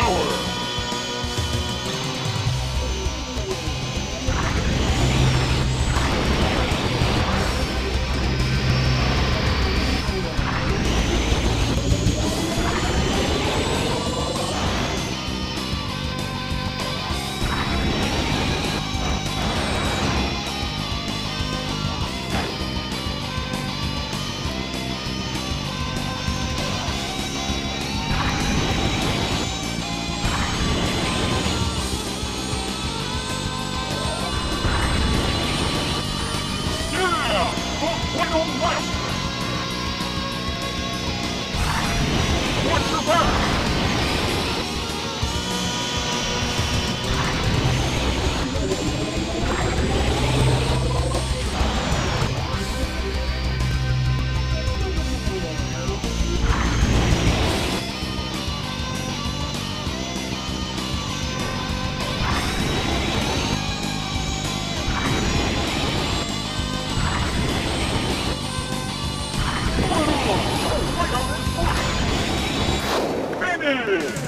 power! final rush Place.